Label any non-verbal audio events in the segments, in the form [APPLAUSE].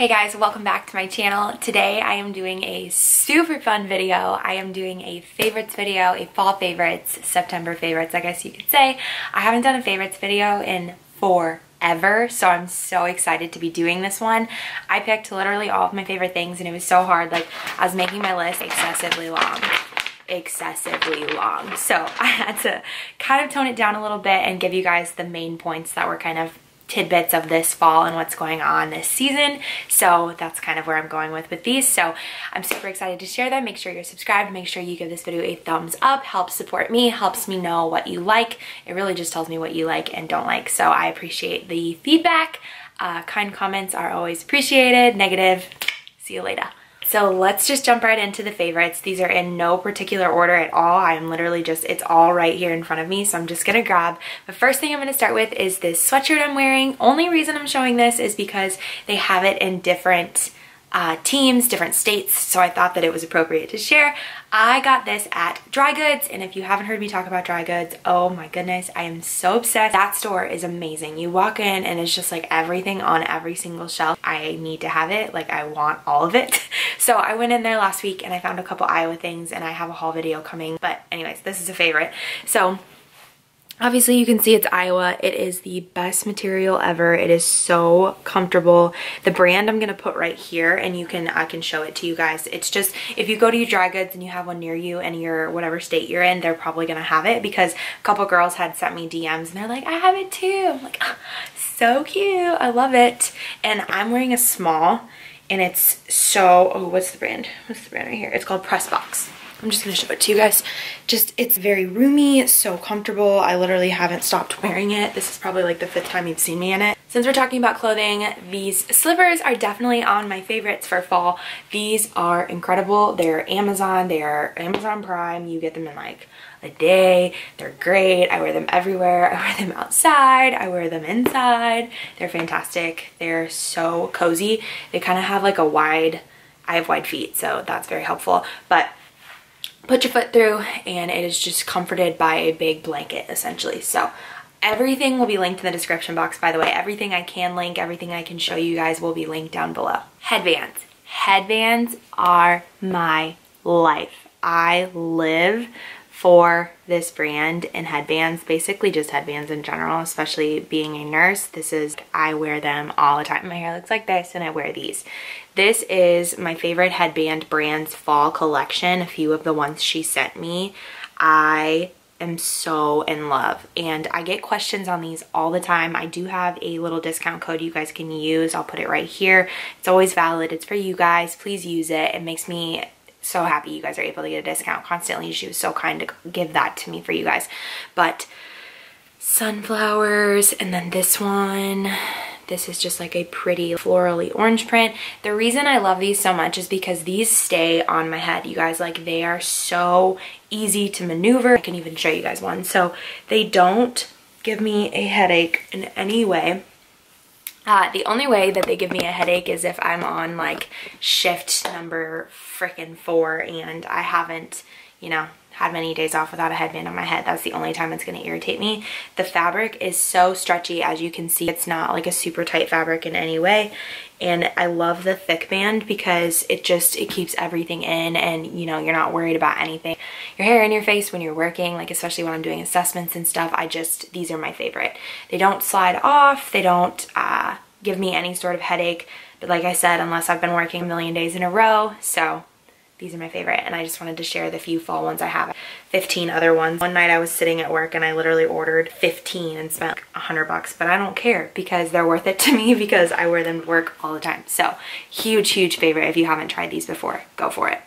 Hey guys, welcome back to my channel. Today I am doing a super fun video. I am doing a favorites video, a fall favorites, September favorites, I guess you could say. I haven't done a favorites video in forever, so I'm so excited to be doing this one. I picked literally all of my favorite things and it was so hard. Like I was making my list excessively long excessively long. So [LAUGHS] I had to kind of tone it down a little bit and give you guys the main points that were kind of tidbits of this fall and what's going on this season. So that's kind of where I'm going with with these. So I'm super excited to share them. Make sure you're subscribed. Make sure you give this video a thumbs up. Helps support me. Helps me know what you like. It really just tells me what you like and don't like. So I appreciate the feedback. Uh, kind comments are always appreciated. Negative, see you later. So let's just jump right into the favorites. These are in no particular order at all. I am literally just, it's all right here in front of me. So I'm just gonna grab. The first thing I'm gonna start with is this sweatshirt I'm wearing. Only reason I'm showing this is because they have it in different uh, teams, different states, so I thought that it was appropriate to share. I got this at Dry Goods, and if you haven't heard me talk about Dry Goods, oh my goodness, I am so obsessed. That store is amazing. You walk in and it's just like everything on every single shelf. I need to have it, like I want all of it. [LAUGHS] So I went in there last week and I found a couple Iowa things and I have a haul video coming. But anyways, this is a favorite. So Obviously you can see it's Iowa. It is the best material ever. It is so comfortable. The brand I'm gonna put right here and you can, I can show it to you guys. It's just, if you go to your dry goods and you have one near you and you're whatever state you're in, they're probably gonna have it because a couple girls had sent me DMs and they're like, I have it too. I'm like, oh, so cute, I love it. And I'm wearing a small and it's so, oh, what's the brand? What's the brand right here? It's called Pressbox. I'm just gonna show it to you guys. Just, it's very roomy, so comfortable. I literally haven't stopped wearing it. This is probably like the fifth time you've seen me in it. Since we're talking about clothing, these slippers are definitely on my favorites for fall. These are incredible. They're Amazon, they are Amazon Prime. You get them in like a day. They're great. I wear them everywhere. I wear them outside. I wear them inside. They're fantastic. They're so cozy. They kind of have like a wide, I have wide feet, so that's very helpful. But put your foot through and it is just comforted by a big blanket essentially. So everything will be linked in the description box by the way. Everything I can link, everything I can show you guys will be linked down below. Headbands. Headbands are my life. I live for this brand and headbands, basically just headbands in general, especially being a nurse. This is, I wear them all the time. My hair looks like this and I wear these. This is my favorite headband brand's fall collection, a few of the ones she sent me. I am so in love and I get questions on these all the time. I do have a little discount code you guys can use. I'll put it right here. It's always valid. It's for you guys. Please use it. It makes me so happy you guys are able to get a discount constantly. She was so kind to give that to me for you guys. But sunflowers and then this one this is just like a pretty florally orange print. The reason I love these so much is because these stay on my head, you guys. Like they are so easy to maneuver. I can even show you guys one. So they don't give me a headache in any way. Uh, the only way that they give me a headache is if I'm on like shift number freaking four and I haven't, you know, had many days off without a headband on my head. That's the only time it's gonna irritate me. The fabric is so stretchy as you can see. It's not like a super tight fabric in any way. And I love the thick band because it just, it keeps everything in and you know, you're not worried about anything. Your hair in your face when you're working, like especially when I'm doing assessments and stuff, I just, these are my favorite. They don't slide off, they don't uh, give me any sort of headache. But like I said, unless I've been working a million days in a row, so these are my favorite and I just wanted to share the few fall ones I have. 15 other ones. One night I was sitting at work and I literally ordered 15 and spent like 100 bucks, but I don't care because they're worth it [LAUGHS] to me because I wear them to work all the time. So huge, huge favorite. If you haven't tried these before, go for it.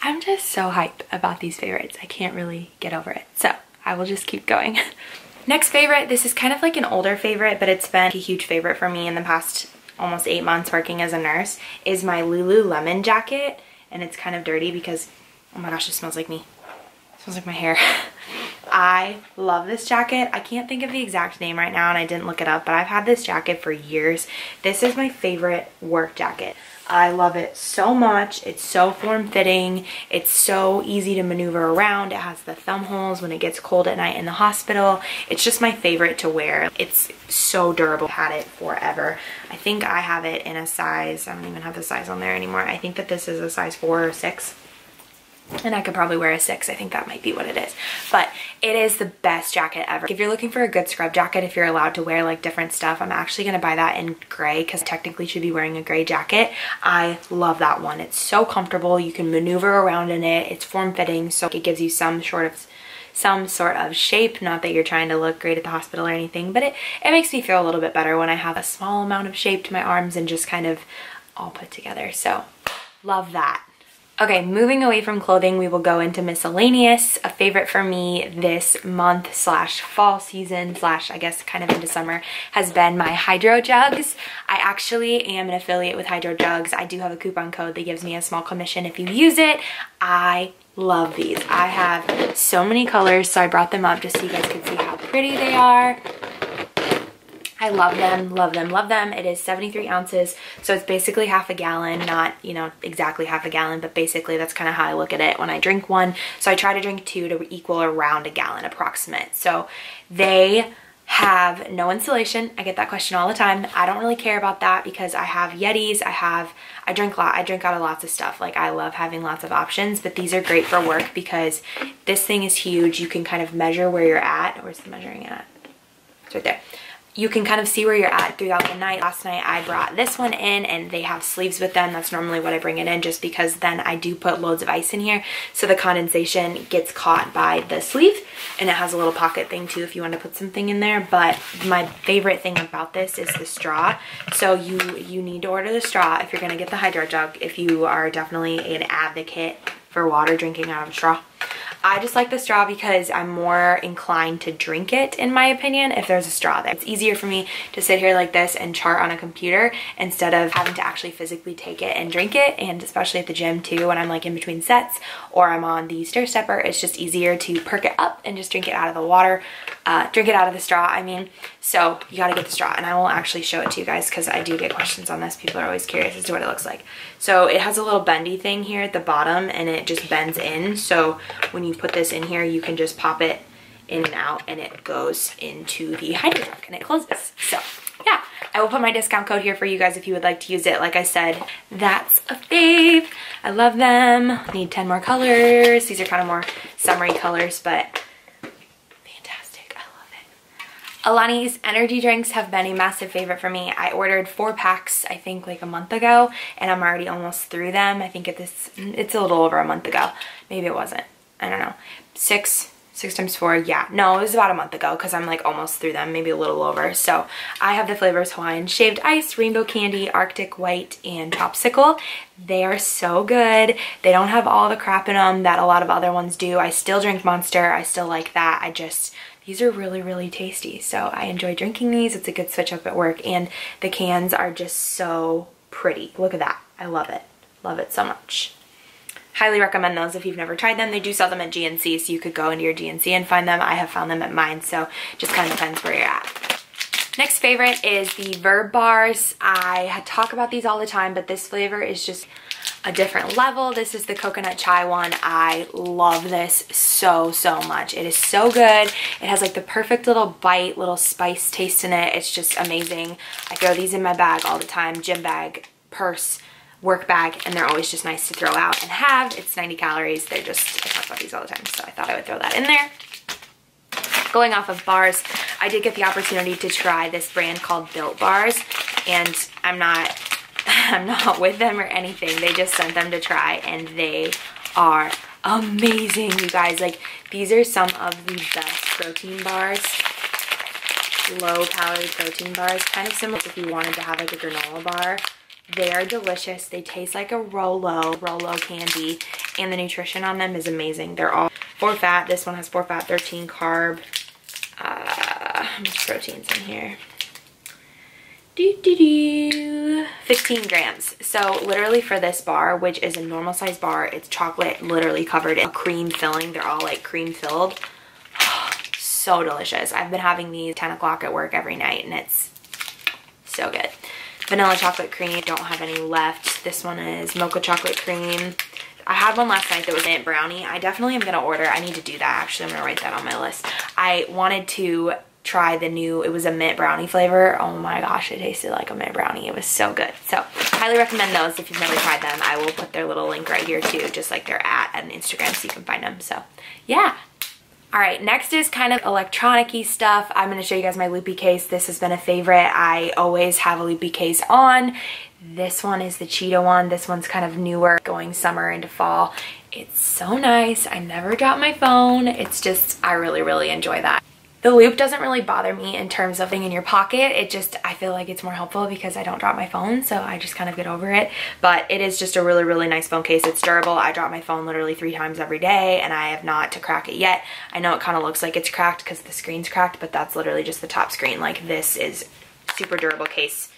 I'm just so hyped about these favorites. I can't really get over it. So I will just keep going. [LAUGHS] Next favorite, this is kind of like an older favorite, but it's been a huge favorite for me in the past almost eight months working as a nurse, is my Lululemon jacket and it's kind of dirty because, oh my gosh, it smells like me. It smells like my hair. [LAUGHS] I love this jacket. I can't think of the exact name right now and I didn't look it up, but I've had this jacket for years. This is my favorite work jacket. I love it so much. It's so form-fitting. It's so easy to maneuver around. It has the thumb holes when it gets cold at night in the hospital. It's just my favorite to wear. It's so durable. I've Had it forever. I think I have it in a size, I don't even have the size on there anymore. I think that this is a size four or six and I could probably wear a six. I think that might be what it is. But it is the best jacket ever. If you're looking for a good scrub jacket, if you're allowed to wear like different stuff, I'm actually gonna buy that in gray because technically should be wearing a gray jacket. I love that one. It's so comfortable. You can maneuver around in it. It's form-fitting, so it gives you some sort of some sort of shape. Not that you're trying to look great at the hospital or anything, but it, it makes me feel a little bit better when I have a small amount of shape to my arms and just kind of all put together. So love that. Okay, moving away from clothing, we will go into miscellaneous. A favorite for me this month slash fall season slash I guess kind of into summer has been my Hydro Jugs. I actually am an affiliate with Hydro Jugs. I do have a coupon code that gives me a small commission if you use it. I love these. I have so many colors, so I brought them up just so you guys could see how pretty they are. I love them, love them, love them. It is 73 ounces, so it's basically half a gallon, not, you know, exactly half a gallon, but basically that's kind of how I look at it when I drink one. So I try to drink two to equal around a gallon approximate. So they have no insulation. I get that question all the time. I don't really care about that because I have Yetis, I have, I drink a lot, I drink out of lots of stuff. Like I love having lots of options, but these are great for work because this thing is huge. You can kind of measure where you're at. Where's the measuring at? It's right there you can kind of see where you're at throughout the night. Last night I brought this one in and they have sleeves with them. That's normally what I bring it in just because then I do put loads of ice in here so the condensation gets caught by the sleeve and it has a little pocket thing too if you want to put something in there. But my favorite thing about this is the straw. So you, you need to order the straw if you're going to get the Hydro Jug if you are definitely an advocate for water drinking out of a straw. I just like the straw because I'm more inclined to drink it in my opinion if there's a straw there. It's easier for me to sit here like this and chart on a computer instead of having to actually physically take it and drink it and especially at the gym too when I'm like in between sets or I'm on the stair stepper it's just easier to perk it up and just drink it out of the water uh, drink it out of the straw I mean. So you got to get the straw and I will actually show it to you guys because I do get questions on this. People are always curious as to what it looks like. So it has a little bendy thing here at the bottom and it just bends in. So when you put this in here, you can just pop it in and out and it goes into the hydro jug and it closes. So yeah, I will put my discount code here for you guys if you would like to use it. Like I said, that's a fave. I love them. Need 10 more colors. These are kind of more summery colors, but fantastic. I love it. Alani's energy drinks have been a massive favorite for me. I ordered four packs, I think like a month ago, and I'm already almost through them. I think it's a little over a month ago. Maybe it wasn't. I don't know, six, six times four, yeah. No, it was about a month ago because I'm like almost through them, maybe a little over. So I have the flavors Hawaiian Shaved Ice, Rainbow Candy, Arctic White, and Popsicle. They are so good. They don't have all the crap in them that a lot of other ones do. I still drink Monster. I still like that. I just, these are really, really tasty. So I enjoy drinking these. It's a good switch up at work. And the cans are just so pretty. Look at that. I love it. Love it so much highly recommend those if you've never tried them. They do sell them at GNC, so you could go into your GNC and find them. I have found them at mine, so just kind of depends where you're at. Next favorite is the Verb bars. I talk about these all the time, but this flavor is just a different level. This is the coconut chai one. I love this so, so much. It is so good. It has like the perfect little bite, little spice taste in it. It's just amazing. I throw these in my bag all the time, gym bag, purse, work bag and they're always just nice to throw out and have. It's 90 calories. They're just, I talk about these all the time, so I thought I would throw that in there. Going off of bars, I did get the opportunity to try this brand called Built Bars and I'm not, [LAUGHS] I'm not with them or anything. They just sent them to try and they are amazing, you guys. Like, these are some of the best protein bars low calorie protein bars kind of similar if you wanted to have like a granola bar they are delicious. They taste like a Rolo, Rolo candy, and the nutrition on them is amazing. They're all four fat. This one has four fat, 13 carb. Uh, how much protein's in here? Do, do, do. 15 grams. So literally for this bar, which is a normal size bar, it's chocolate literally covered in cream filling. They're all like cream filled. [GASPS] so delicious. I've been having these 10 o'clock at work every night and it's so good. Vanilla chocolate cream, don't have any left. This one is mocha chocolate cream. I had one last night that was mint brownie. I definitely am gonna order. I need to do that actually. I'm gonna write that on my list. I wanted to try the new, it was a mint brownie flavor. Oh my gosh, it tasted like a mint brownie. It was so good. So highly recommend those if you've never tried them. I will put their little link right here too, just like they're at and Instagram so you can find them. So yeah. All right, next is kind of electronic stuff. I'm gonna show you guys my loopy case. This has been a favorite. I always have a loopy case on. This one is the Cheetah one. This one's kind of newer, going summer into fall. It's so nice. I never drop my phone. It's just, I really, really enjoy that. The loop doesn't really bother me in terms of being in your pocket. It just, I feel like it's more helpful because I don't drop my phone, so I just kind of get over it. But it is just a really, really nice phone case. It's durable. I drop my phone literally three times every day, and I have not to crack it yet. I know it kind of looks like it's cracked because the screen's cracked, but that's literally just the top screen. Like this is super durable case,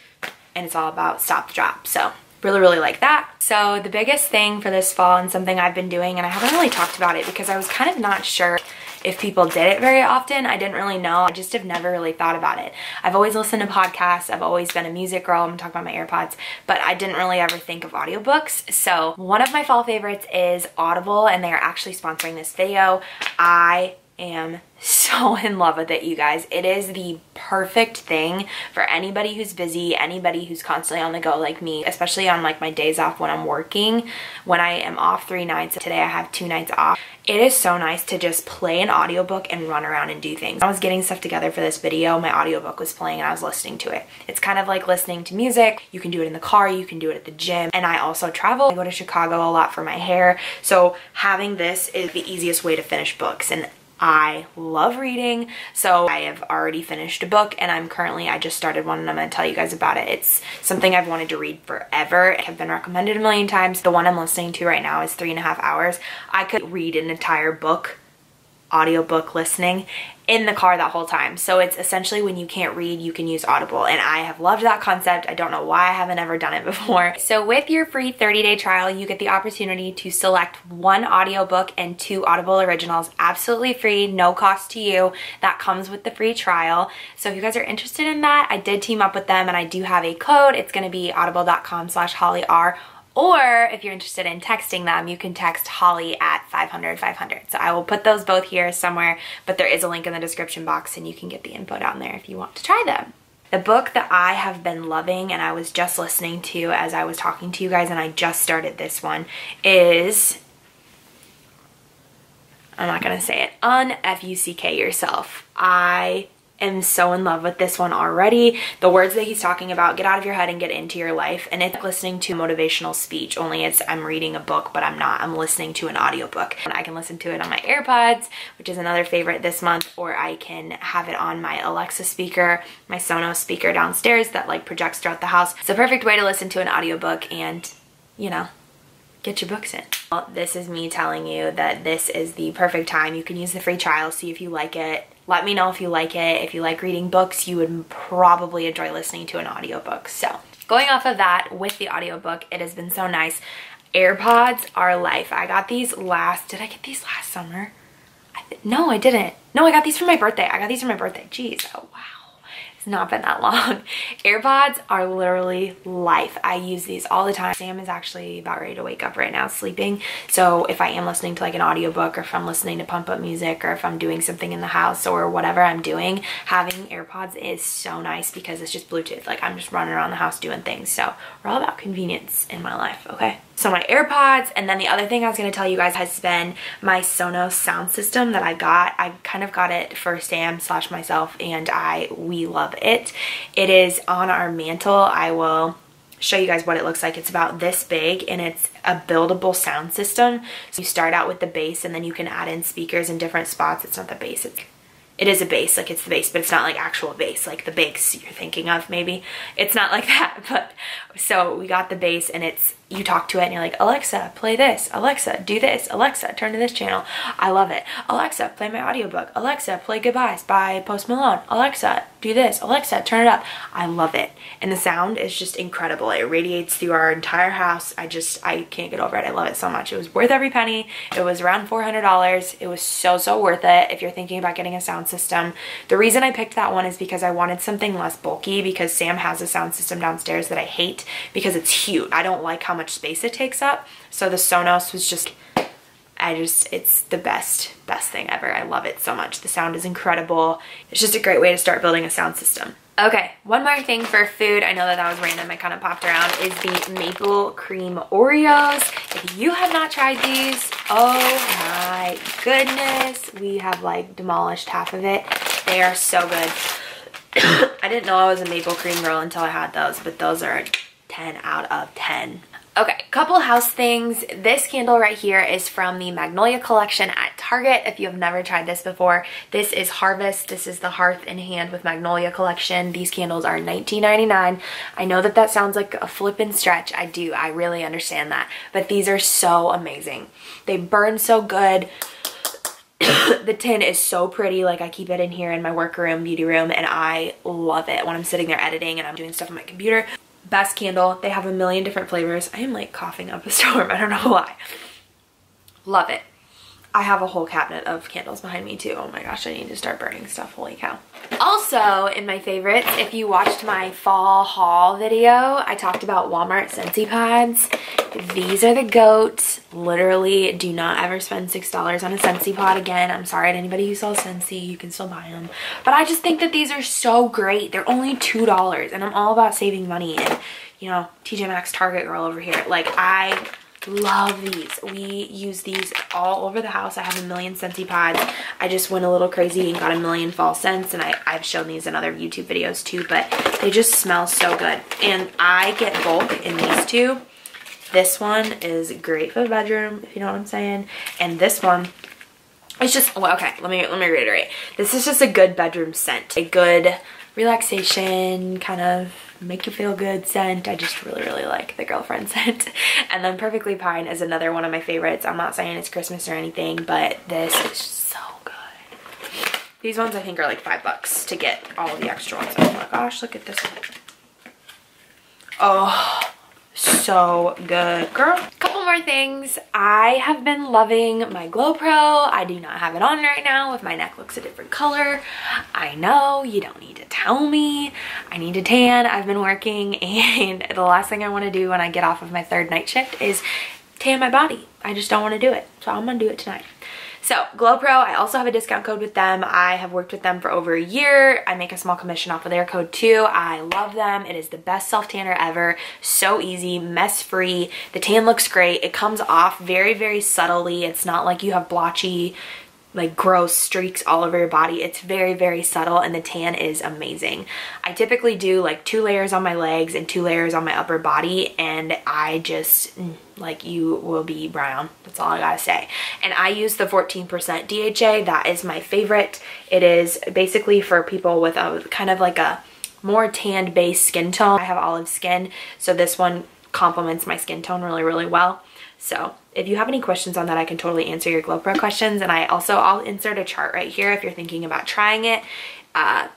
and it's all about stop the drop. So really really like that so the biggest thing for this fall and something I've been doing and I haven't really talked about it because I was kind of not sure if people did it very often. I didn't really know. I just have never really thought about it. I've always listened to podcasts. I've always been a music girl. I'm talking about my AirPods, but I didn't really ever think of audiobooks. So one of my fall favorites is Audible and they are actually sponsoring this video. I am so [LAUGHS] in love with it, you guys. It is the perfect thing for anybody who's busy, anybody who's constantly on the go like me, especially on like my days off when I'm working. When I am off three nights, today I have two nights off. It is so nice to just play an audiobook and run around and do things. I was getting stuff together for this video, my audiobook was playing and I was listening to it. It's kind of like listening to music. You can do it in the car, you can do it at the gym. And I also travel. I go to Chicago a lot for my hair. So having this is the easiest way to finish books. And I love reading, so I have already finished a book and I'm currently, I just started one and I'm gonna tell you guys about it. It's something I've wanted to read forever. It have been recommended a million times. The one I'm listening to right now is three and a half hours. I could read an entire book audiobook listening in the car that whole time. So it's essentially when you can't read, you can use Audible. And I have loved that concept. I don't know why I haven't ever done it [LAUGHS] before. So with your free 30-day trial, you get the opportunity to select one audiobook and two Audible originals absolutely free, no cost to you. That comes with the free trial. So if you guys are interested in that, I did team up with them and I do have a code. It's gonna be audible.com slash holleyr or if you're interested in texting them, you can text Holly at 500 500. So I will put those both here somewhere, but there is a link in the description box and you can get the info down there if you want to try them. The book that I have been loving and I was just listening to as I was talking to you guys and I just started this one is I'm not gonna say it, un-F-U-C-K yourself. I am so in love with this one already. The words that he's talking about, get out of your head and get into your life. And it's like listening to motivational speech, only it's I'm reading a book, but I'm not. I'm listening to an audiobook. And I can listen to it on my AirPods, which is another favorite this month, or I can have it on my Alexa speaker, my Sonos speaker downstairs that like projects throughout the house. It's a perfect way to listen to an audiobook and, you know, get your books in. Well, this is me telling you that this is the perfect time. You can use the free trial, see if you like it. Let me know if you like it. If you like reading books, you would probably enjoy listening to an audiobook. So going off of that with the audiobook, it has been so nice. AirPods are life. I got these last, did I get these last summer? I no, I didn't. No, I got these for my birthday. I got these for my birthday. Jeez, oh wow not been that long. [LAUGHS] AirPods are literally life. I use these all the time. Sam is actually about ready to wake up right now sleeping. So if I am listening to like an audiobook or if I'm listening to pump up music or if I'm doing something in the house or whatever I'm doing, having AirPods is so nice because it's just Bluetooth. Like I'm just running around the house doing things. So we're all about convenience in my life, okay? So my AirPods, and then the other thing I was gonna tell you guys has been my Sonos sound system that I got. I kind of got it for Sam slash myself and I, we love it. It is on our mantle. I will show you guys what it looks like. It's about this big and it's a buildable sound system. So you start out with the bass and then you can add in speakers in different spots. It's not the bass, it's it is a bass, like it's the bass, but it's not like actual bass, like the bass you're thinking of maybe. It's not like [LAUGHS] that, but so we got the bass and it's you talk to it and you're like, Alexa, play this. Alexa, do this. Alexa, turn to this channel. I love it. Alexa, play my audiobook. Alexa, play Goodbyes by Post Malone. Alexa, do this. Alexa, turn it up. I love it. And the sound is just incredible. It radiates through our entire house. I just, I can't get over it. I love it so much. It was worth every penny. It was around $400. It was so, so worth it if you're thinking about getting a sound system. The reason I picked that one is because I wanted something less bulky because Sam has a sound system downstairs that I hate because it's huge. I don't like how much space it takes up. So the Sonos was just I just, it's the best, best thing ever. I love it so much. The sound is incredible. It's just a great way to start building a sound system. Okay, one more thing for food. I know that that was random. I kind of popped around. Is the maple cream Oreos. If you have not tried these, oh my goodness. We have like demolished half of it. They are so good. [COUGHS] I didn't know I was a maple cream girl until I had those, but those are 10 out of 10. Okay, couple house things. This candle right here is from the Magnolia collection at Target. If you have never tried this before, this is Harvest. This is the Hearth and Hand with Magnolia collection. These candles are $19.99. I know that that sounds like a flippin' stretch. I do. I really understand that. But these are so amazing. They burn so good. [COUGHS] the tin is so pretty like I keep it in here in my workroom beauty room and I love it when I'm sitting there editing and I'm doing stuff on my computer Best candle. They have a million different flavors. I am like coughing up a [LAUGHS] storm. I don't know why. Love it. I have a whole cabinet of candles behind me too. Oh my gosh, I need to start burning stuff. Holy cow. Also, in my favorites, if you watched my fall haul video, I talked about Walmart Scentsy Pods. These are the goats. Literally, do not ever spend $6 on a Scentsy pod again. I'm sorry to anybody who sells Scentsy. You can still buy them. But I just think that these are so great. They're only $2 and I'm all about saving money and, you know, TJ Maxx Target girl over here. Like, I love these. We use these all over the house. I have a million scentsy pods. I just went a little crazy and got a million fall scents and I, i've shown these in other youtube videos too but they just smell so good. And i get bulk in these two. This one is great for the bedroom if you know what i'm saying. And this one it's just well okay let me let me reiterate. This is just a good bedroom scent. A good relaxation kind of make you feel good scent. I just really, really like the girlfriend [LAUGHS] scent. And then Perfectly Pine is another one of my favorites. I'm not saying it's Christmas or anything, but this is so good. These ones I think are like five bucks to get all the extra ones. Oh my gosh, look at this one. Oh, so good, girl more things. I have been loving my Glow Pro. I do not have it on right now if my neck looks a different color. I know you don't need to tell me. I need to tan. I've been working [LAUGHS] and the last thing I want to do when I get off of my third night shift is tan my body. I just don't want to do it. So I'm going to do it tonight. So Glow Pro, I also have a discount code with them. I have worked with them for over a year. I make a small commission off of their code too. I love them. It is the best self tanner ever. So easy, mess free. The tan looks great. It comes off very, very subtly. It's not like you have blotchy like gross streaks all over your body. It's very, very subtle and the tan is amazing. I typically do like two layers on my legs and two layers on my upper body and I just, like you will be brown. That's all I gotta say. And I use the 14% DHA. That is my favorite. It is basically for people with a kind of like a more tanned based skin tone. I have olive skin, so this one complements my skin tone really, really well. So if you have any questions on that, I can totally answer your Glow Pro questions. And I also, I'll insert a chart right here if you're thinking about trying it. Uh,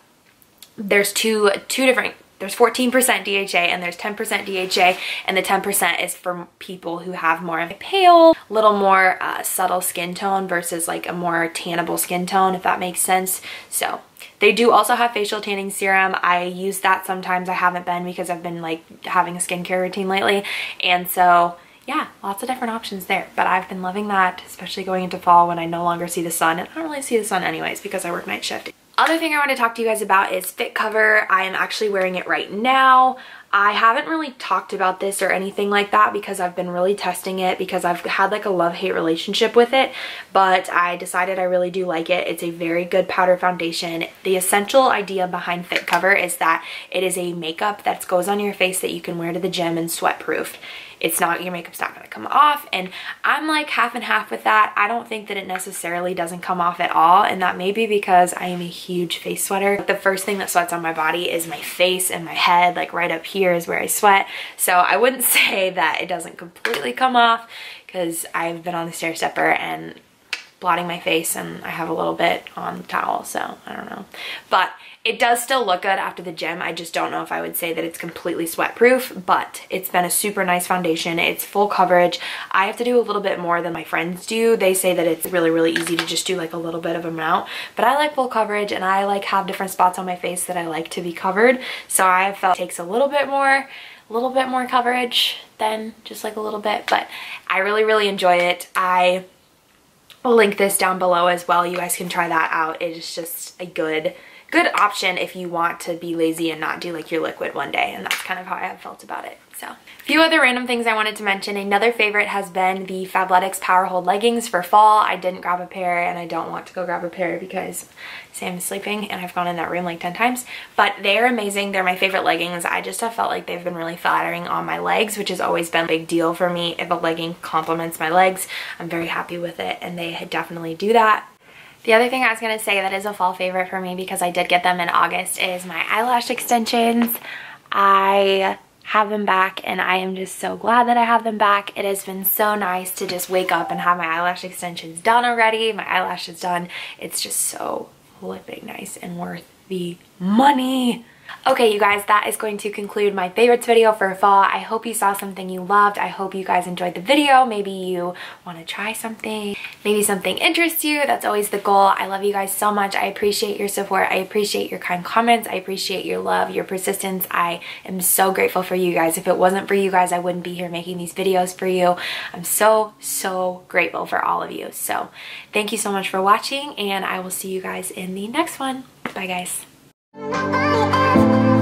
there's two, two different there's 14% DHA and there's 10% DHA and the 10% is for people who have more of a pale, little more uh, subtle skin tone versus like a more tannable skin tone if that makes sense. So they do also have facial tanning serum. I use that sometimes. I haven't been because I've been like having a skincare routine lately and so yeah, lots of different options there. But I've been loving that, especially going into fall when I no longer see the sun. And I don't really see the sun anyways because I work night shift. Other thing I want to talk to you guys about is Fit Cover. I am actually wearing it right now. I haven't really talked about this or anything like that because I've been really testing it because I've had like a love-hate relationship with it, but I decided I really do like it. It's a very good powder foundation. The essential idea behind Fit Cover is that it is a makeup that goes on your face that you can wear to the gym and sweat proof it's not, your makeup's not gonna come off. And I'm like half and half with that. I don't think that it necessarily doesn't come off at all. And that may be because I am a huge face sweater. The first thing that sweats on my body is my face and my head, like right up here is where I sweat. So I wouldn't [LAUGHS] say that it doesn't completely come off because I've been on the stair stepper and blotting my face and I have a little bit on the towel, so I don't know. But it does still look good after the gym. I just don't know if I would say that it's completely sweat proof, but it's been a super nice foundation. It's full coverage. I have to do a little bit more than my friends do. They say that it's really, really easy to just do like a little bit of amount, but I like full coverage and I like have different spots on my face that I like to be covered. So I felt it takes a little bit more a little bit more coverage than just like a little bit, but I really, really enjoy it. I will link this down below as well. You guys can try that out. It is just a good good option if you want to be lazy and not do like your liquid one day and that's kind of how I have felt about it. So a few other random things I wanted to mention. Another favorite has been the Fabletics Power Hold leggings for fall. I didn't grab a pair and I don't want to go grab a pair because Sam is sleeping and I've gone in that room like 10 times. But they're amazing. They're my favorite leggings. I just have felt like they've been really flattering on my legs, which has always been a big deal for me. If a legging complements my legs, I'm very happy with it and they definitely do that. The other thing I was to say that is a fall favorite for me because I did get them in August is my eyelash extensions. I have them back and I am just so glad that I have them back. It has been so nice to just wake up and have my eyelash extensions done already. My eyelashes done. It's just so flipping nice and worth the money. Okay, you guys, that is going to conclude my favorites video for fall. I hope you saw something you loved. I hope you guys enjoyed the video. Maybe you want to try something. Maybe something interests you. That's always the goal. I love you guys so much. I appreciate your support. I appreciate your kind comments. I appreciate your love, your persistence. I am so grateful for you guys. If it wasn't for you guys, I wouldn't be here making these videos for you. I'm so, so grateful for all of you. So thank you so much for watching and I will see you guys in the next one. Bye guys. You. [LAUGHS]